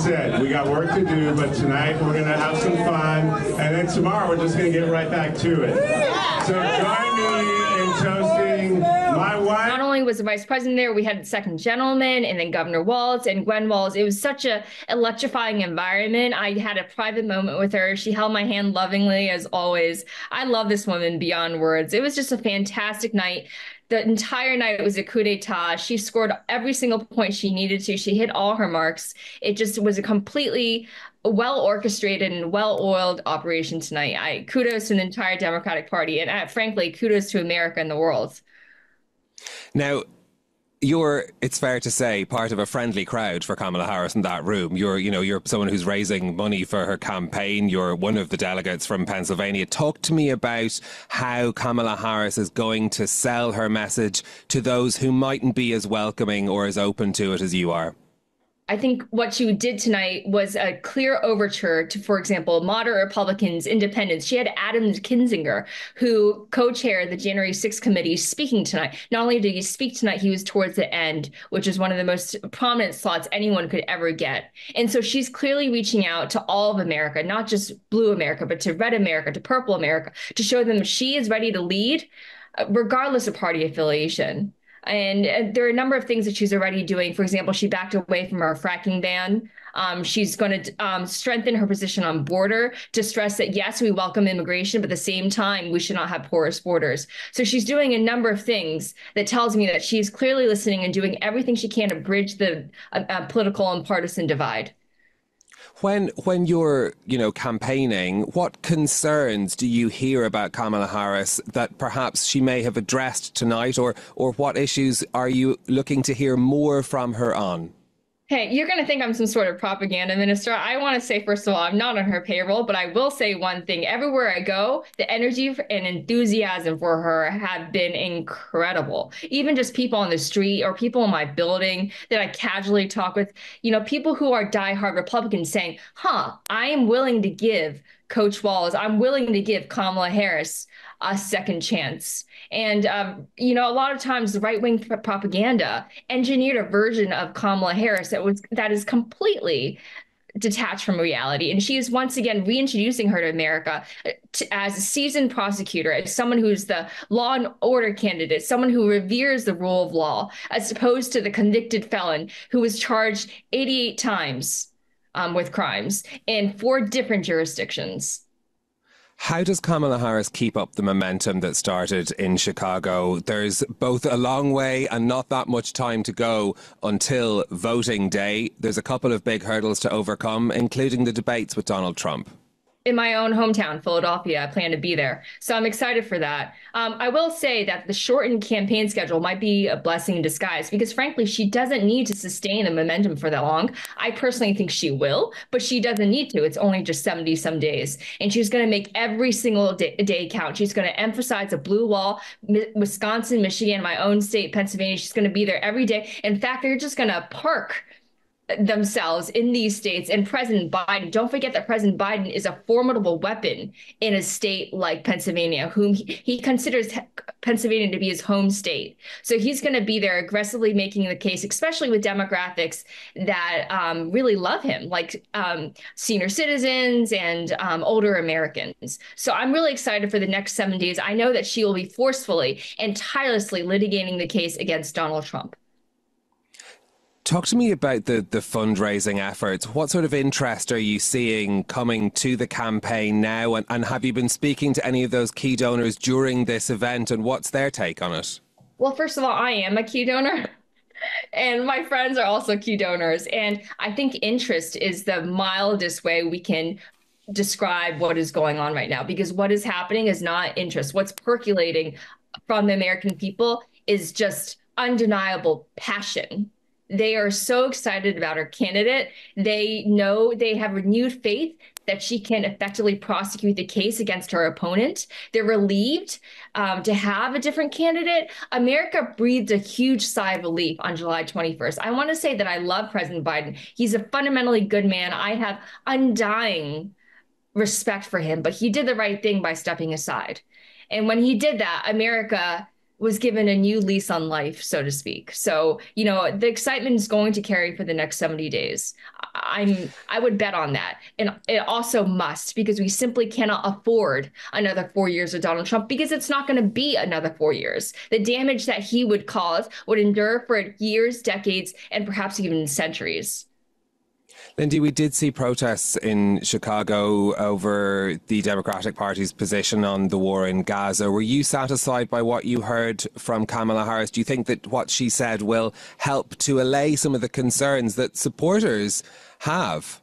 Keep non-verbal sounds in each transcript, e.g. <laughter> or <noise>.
said, we got work to do, but tonight we're going to have some fun. And then tomorrow we're just going to get right back to it. So join me in toasting my wife. Not only was the vice president there, we had the second gentleman and then Governor Walz and Gwen Walz. It was such a electrifying environment. I had a private moment with her. She held my hand lovingly as always. I love this woman beyond words. It was just a fantastic night the entire night was a coup d'etat. She scored every single point she needed to. She hit all her marks. It just was a completely well orchestrated and well oiled operation tonight. I kudos to the entire Democratic Party and uh, frankly, kudos to America and the world. Now, you're it's fair to say part of a friendly crowd for Kamala Harris in that room. You're you know you're someone who's raising money for her campaign. You're one of the delegates from Pennsylvania. Talk to me about how Kamala Harris is going to sell her message to those who mightn't be as welcoming or as open to it as you are. I think what she did tonight was a clear overture to, for example, moderate Republicans, independents. She had Adam Kinzinger, who co-chaired the January 6th committee, speaking tonight. Not only did he speak tonight, he was towards the end, which is one of the most prominent slots anyone could ever get. And so she's clearly reaching out to all of America, not just blue America, but to red America, to purple America, to show them she is ready to lead, uh, regardless of party affiliation. And, and there are a number of things that she's already doing. For example, she backed away from her fracking ban. Um, she's going to um, strengthen her position on border to stress that yes, we welcome immigration, but at the same time, we should not have porous borders. So she's doing a number of things that tells me that she's clearly listening and doing everything she can to bridge the uh, uh, political and partisan divide. When when you're you know campaigning, what concerns do you hear about Kamala Harris that perhaps she may have addressed tonight, or or what issues are you looking to hear more from her on? Hey, you're going to think I'm some sort of propaganda minister. I want to say, first of all, I'm not on her payroll, but I will say one thing. Everywhere I go, the energy and enthusiasm for her have been incredible. Even just people on the street or people in my building that I casually talk with, you know, people who are diehard Republicans saying, huh, I am willing to give Coach Walz, I'm willing to give Kamala Harris a second chance. And, um, you know, a lot of times the right wing propaganda engineered a version of Kamala Harris that was that is completely detached from reality. And she is once again reintroducing her to America uh, to, as a seasoned prosecutor, as someone who's the law and order candidate, someone who reveres the rule of law, as opposed to the convicted felon who was charged 88 times um, with crimes in four different jurisdictions. How does Kamala Harris keep up the momentum that started in Chicago? There's both a long way and not that much time to go until voting day. There's a couple of big hurdles to overcome, including the debates with Donald Trump in my own hometown, Philadelphia. I plan to be there. So I'm excited for that. Um, I will say that the shortened campaign schedule might be a blessing in disguise because, frankly, she doesn't need to sustain the momentum for that long. I personally think she will, but she doesn't need to. It's only just 70 some days. And she's going to make every single day, day count. She's going to emphasize a blue wall, Wisconsin, Michigan, my own state, Pennsylvania. She's going to be there every day. In fact, they're just going to park themselves in these states and President Biden. Don't forget that President Biden is a formidable weapon in a state like Pennsylvania, whom he, he considers Pennsylvania to be his home state. So he's going to be there aggressively making the case, especially with demographics that um, really love him, like um, senior citizens and um, older Americans. So I'm really excited for the next seven days. I know that she will be forcefully and tirelessly litigating the case against Donald Trump. Talk to me about the, the fundraising efforts. What sort of interest are you seeing coming to the campaign now? And, and have you been speaking to any of those key donors during this event? And what's their take on it? Well, first of all, I am a key donor. <laughs> and my friends are also key donors. And I think interest is the mildest way we can describe what is going on right now because what is happening is not interest. What's percolating from the American people is just undeniable passion they are so excited about her candidate. They know they have renewed faith that she can effectively prosecute the case against her opponent. They're relieved um, to have a different candidate. America breathed a huge sigh of relief on July 21st. I want to say that I love President Biden. He's a fundamentally good man. I have undying respect for him, but he did the right thing by stepping aside. And when he did that, America was given a new lease on life, so to speak. So, you know, the excitement is going to carry for the next 70 days. I'm I would bet on that. And it also must because we simply cannot afford another 4 years of Donald Trump because it's not going to be another 4 years. The damage that he would cause would endure for years, decades, and perhaps even centuries. Lindy, we did see protests in Chicago over the Democratic Party's position on the war in Gaza. Were you satisfied by what you heard from Kamala Harris? Do you think that what she said will help to allay some of the concerns that supporters have?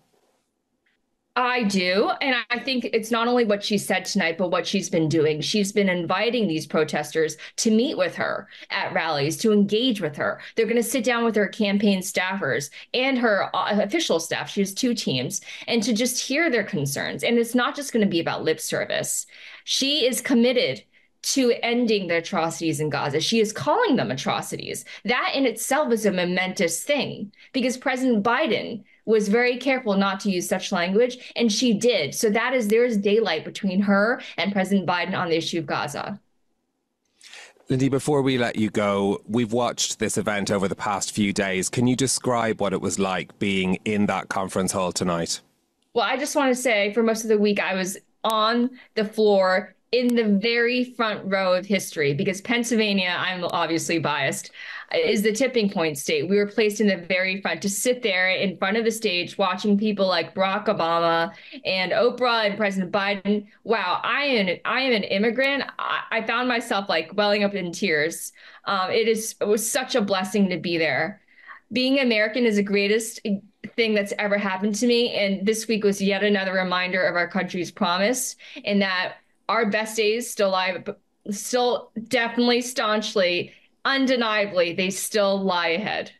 I do. And I think it's not only what she said tonight, but what she's been doing. She's been inviting these protesters to meet with her at rallies, to engage with her. They're going to sit down with her campaign staffers and her uh, official staff. She has two teams, and to just hear their concerns. And it's not just going to be about lip service. She is committed to ending the atrocities in Gaza. She is calling them atrocities. That in itself is a momentous thing because President Biden was very careful not to use such language, and she did. So that is there is daylight between her and President Biden on the issue of Gaza. Lindy, before we let you go, we've watched this event over the past few days. Can you describe what it was like being in that conference hall tonight? Well, I just want to say for most of the week, I was on the floor in the very front row of history because Pennsylvania, I'm obviously biased, is the tipping point state. We were placed in the very front to sit there in front of the stage watching people like Barack Obama and Oprah and President Biden. Wow, I am I am an immigrant. I, I found myself like welling up in tears. Um, it is it was such a blessing to be there. Being American is the greatest thing that's ever happened to me. And this week was yet another reminder of our country's promise in that our best days still lie, still definitely staunchly undeniably, they still lie ahead.